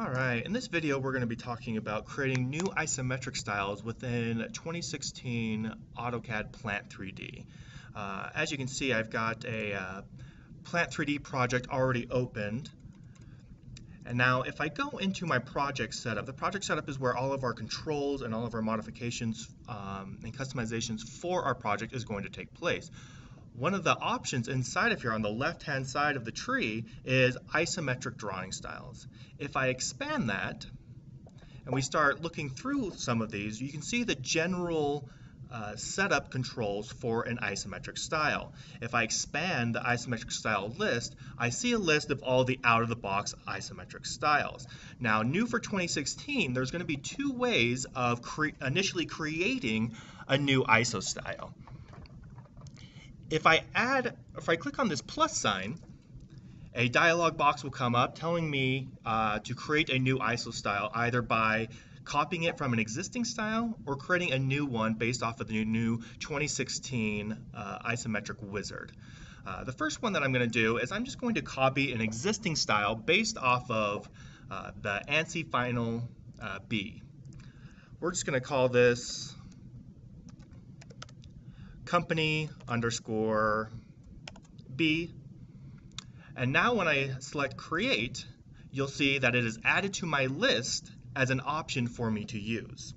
All right, in this video we're going to be talking about creating new isometric styles within 2016 AutoCAD Plant 3D. Uh, as you can see, I've got a uh, Plant 3D project already opened. And now if I go into my project setup, the project setup is where all of our controls and all of our modifications um, and customizations for our project is going to take place one of the options inside of here on the left hand side of the tree is isometric drawing styles. If I expand that and we start looking through some of these, you can see the general uh, setup controls for an isometric style. If I expand the isometric style list, I see a list of all the out-of-the-box isometric styles. Now, new for 2016, there's going to be two ways of cre initially creating a new ISO style if I add, if I click on this plus sign, a dialog box will come up telling me uh, to create a new ISO style either by copying it from an existing style or creating a new one based off of the new 2016 uh, isometric wizard. Uh, the first one that I'm going to do is I'm just going to copy an existing style based off of uh, the ANSI Final uh, B. We're just going to call this company underscore B. And now when I select create, you'll see that it is added to my list as an option for me to use.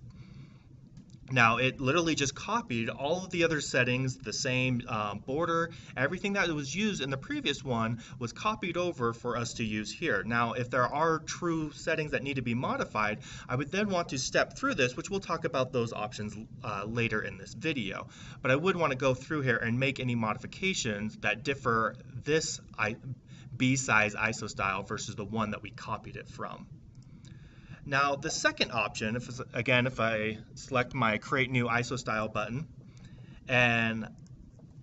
Now it literally just copied all of the other settings, the same um, border, everything that was used in the previous one was copied over for us to use here. Now if there are true settings that need to be modified, I would then want to step through this, which we'll talk about those options uh, later in this video. But I would want to go through here and make any modifications that differ this B-size ISO style versus the one that we copied it from. Now the second option, if again, if I select my create new ISO style button and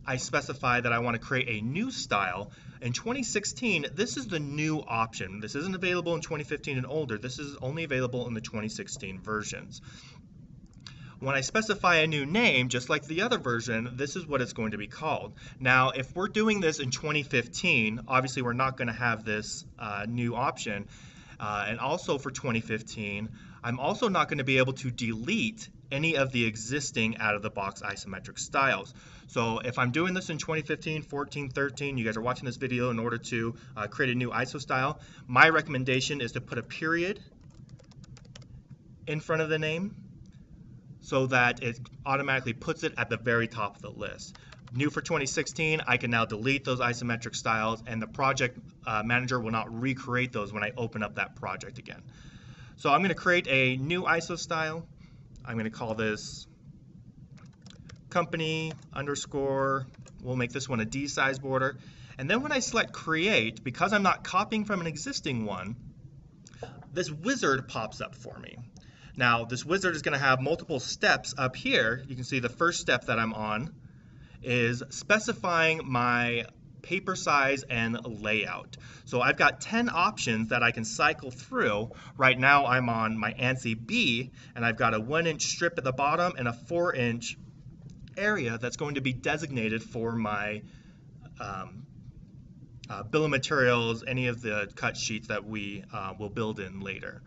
I specify that I want to create a new style, in 2016, this is the new option. This isn't available in 2015 and older. This is only available in the 2016 versions. When I specify a new name, just like the other version, this is what it's going to be called. Now, if we're doing this in 2015, obviously we're not going to have this uh, new option. Uh, and also for 2015, I'm also not going to be able to delete any of the existing out-of-the-box isometric styles. So if I'm doing this in 2015, 14, 13, you guys are watching this video in order to uh, create a new ISO style, my recommendation is to put a period in front of the name so that it automatically puts it at the very top of the list new for 2016, I can now delete those isometric styles and the project uh, manager will not recreate those when I open up that project again. So I'm going to create a new ISO style. I'm going to call this company underscore, we'll make this one a D size border. And then when I select create, because I'm not copying from an existing one, this wizard pops up for me. Now this wizard is going to have multiple steps up here. You can see the first step that I'm on is specifying my paper size and layout. So I've got 10 options that I can cycle through. Right now I'm on my ANSI B and I've got a one inch strip at the bottom and a four inch area that's going to be designated for my um, uh, bill of materials, any of the cut sheets that we uh, will build in later.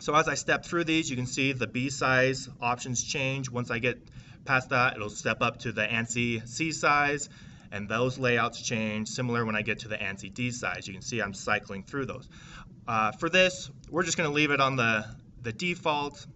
So as I step through these, you can see the B size options change. Once I get Past that, it'll step up to the ANSI C size, and those layouts change. Similar when I get to the ANSI D size. You can see I'm cycling through those. Uh, for this, we're just going to leave it on the, the default,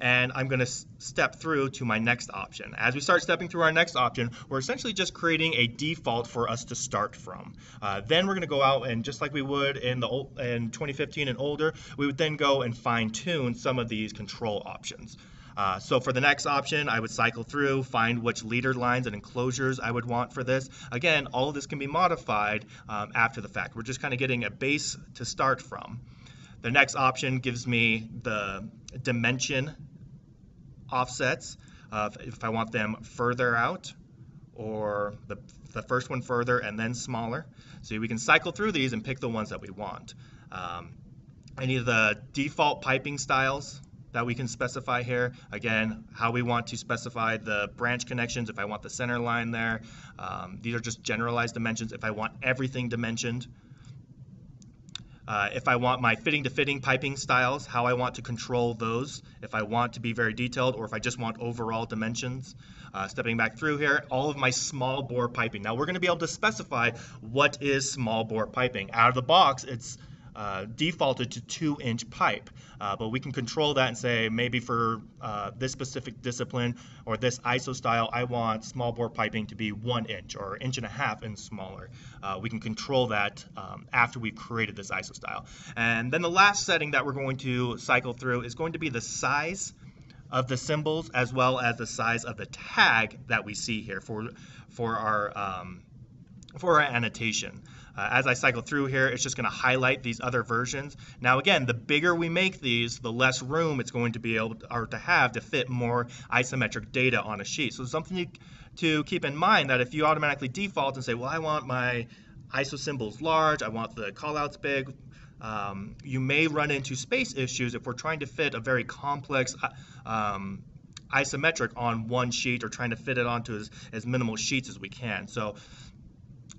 and I'm going to step through to my next option. As we start stepping through our next option, we're essentially just creating a default for us to start from. Uh, then we're going to go out and just like we would in the old, in 2015 and older, we would then go and fine tune some of these control options. Uh, so for the next option, I would cycle through, find which leader lines and enclosures I would want for this. Again, all of this can be modified um, after the fact. We're just kind of getting a base to start from. The next option gives me the dimension offsets of if I want them further out or the, the first one further and then smaller. So we can cycle through these and pick the ones that we want. Um, any of the default piping styles that we can specify here. Again, how we want to specify the branch connections, if I want the center line there. Um, these are just generalized dimensions if I want everything dimensioned. uh, if I want my fitting to fitting piping styles, how I want to control those, if I want to be very detailed or if I just want overall dimensions. Uh, stepping back through here, all of my small bore piping. Now we're going to be able to specify what is small bore piping. Out of the box, it's uh, defaulted to two inch pipe. Uh, but we can control that and say maybe for uh, this specific discipline or this ISO style, I want small bore piping to be one inch or inch and a half and smaller. Uh, we can control that um, after we've created this ISO style. And then the last setting that we're going to cycle through is going to be the size of the symbols as well as the size of the tag that we see here for, for our um, for our annotation. Uh, as I cycle through here, it's just going to highlight these other versions. Now again, the bigger we make these, the less room it's going to be able to, or to have to fit more isometric data on a sheet. So something to, to keep in mind that if you automatically default and say, well, I want my ISO symbols large, I want the callouts big, um, you may run into space issues if we're trying to fit a very complex uh, um, isometric on one sheet or trying to fit it onto as, as minimal sheets as we can. So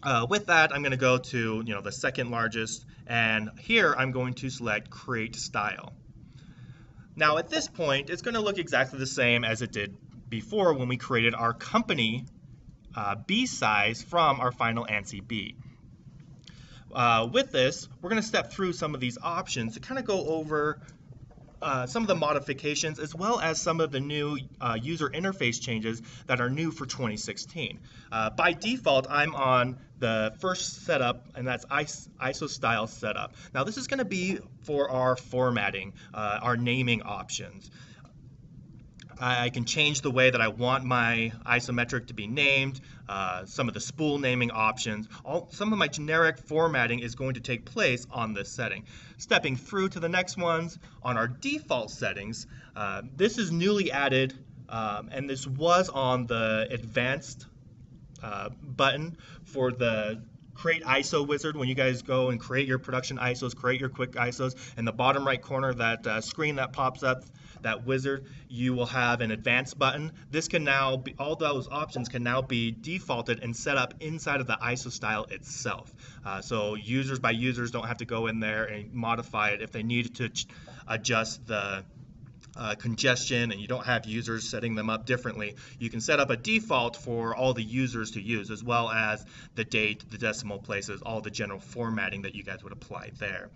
uh, with that, I'm going to go to you know the second largest, and here I'm going to select Create Style. Now at this point, it's going to look exactly the same as it did before when we created our company uh, B size from our final ANSI B. Uh, with this, we're going to step through some of these options to kind of go over uh, some of the modifications as well as some of the new uh, user interface changes that are new for 2016. Uh, by default, I'm on the first setup, and that's ISO style setup. Now, this is going to be for our formatting, uh, our naming options. I can change the way that I want my isometric to be named, uh, some of the spool naming options. All, some of my generic formatting is going to take place on this setting. Stepping through to the next ones, on our default settings, uh, this is newly added, um, and this was on the advanced uh, button for the create ISO wizard when you guys go and create your production ISOs, create your quick ISOs. In the bottom right corner, that uh, screen that pops up, that wizard, you will have an advanced button. This can now be, all those options can now be defaulted and set up inside of the ISO style itself. Uh, so users by users don't have to go in there and modify it if they need to adjust the uh, congestion and you don't have users setting them up differently, you can set up a default for all the users to use as well as the date, the decimal places, all the general formatting that you guys would apply there.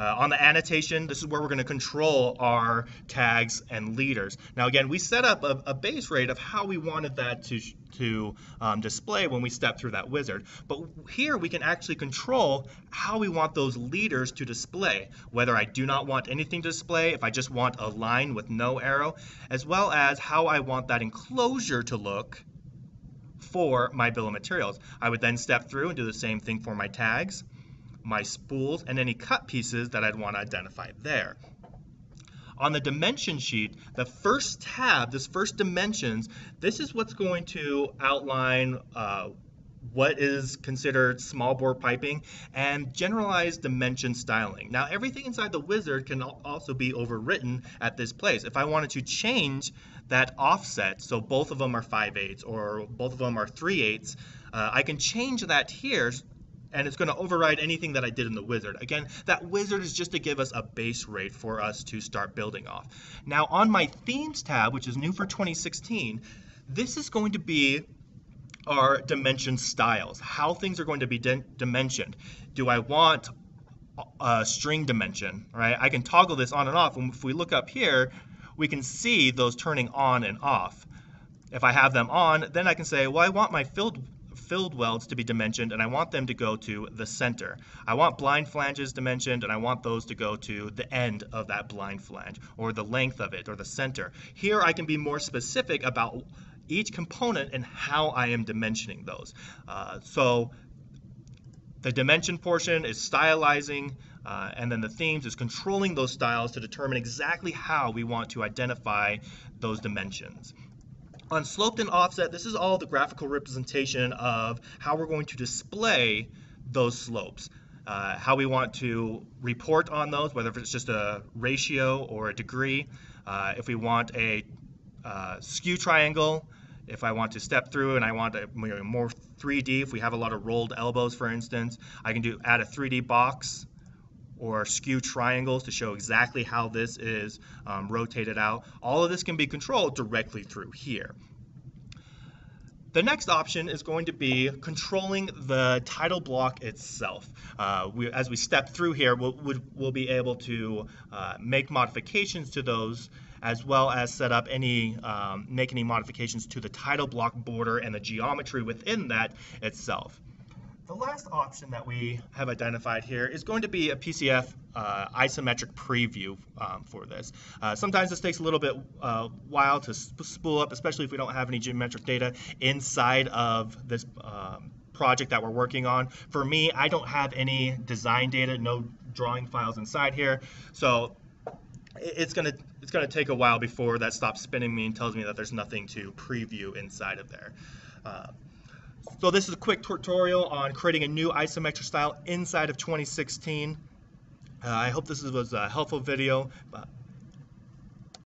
Uh, on the annotation, this is where we're going to control our tags and leaders. Now again, we set up a, a base rate of how we wanted that to, to um, display when we step through that wizard. But here we can actually control how we want those leaders to display, whether I do not want anything to display, if I just want a line with no arrow, as well as how I want that enclosure to look for my bill of materials. I would then step through and do the same thing for my tags my spools, and any cut pieces that I'd want to identify there. On the dimension sheet, the first tab, this first dimensions, this is what's going to outline uh, what is considered small bore piping and generalized dimension styling. Now everything inside the wizard can also be overwritten at this place. If I wanted to change that offset, so both of them are 5 eighths or both of them are 3 eighths, uh, I can change that here and it's going to override anything that I did in the wizard. Again, that wizard is just to give us a base rate for us to start building off. Now on my themes tab, which is new for 2016, this is going to be our dimension styles, how things are going to be dimensioned. Do I want a string dimension, right? I can toggle this on and off. And if we look up here, we can see those turning on and off. If I have them on, then I can say, well, I want my filled filled welds to be dimensioned and I want them to go to the center. I want blind flanges dimensioned and I want those to go to the end of that blind flange or the length of it or the center. Here I can be more specific about each component and how I am dimensioning those. Uh, so the dimension portion is stylizing, uh, and then the themes is controlling those styles to determine exactly how we want to identify those dimensions. On sloped and offset, this is all the graphical representation of how we're going to display those slopes. Uh, how we want to report on those, whether it's just a ratio or a degree. Uh, if we want a uh, skew triangle, if I want to step through and I want a more 3D, if we have a lot of rolled elbows, for instance, I can do add a 3D box or skew triangles to show exactly how this is um, rotated out. All of this can be controlled directly through here. The next option is going to be controlling the title block itself. Uh, we, as we step through here, we'll, we'll be able to uh, make modifications to those as well as set up any, um, make any modifications to the title block border and the geometry within that itself. The last option that we have identified here is going to be a PCF uh, isometric preview um, for this. Uh, sometimes this takes a little bit uh, while to sp spool up, especially if we don't have any geometric data inside of this um, project that we're working on. For me, I don't have any design data, no drawing files inside here. So it's gonna it's gonna take a while before that stops spinning me and tells me that there's nothing to preview inside of there. Uh, so this is a quick tutorial on creating a new isometric style inside of 2016. Uh, I hope this was a helpful video.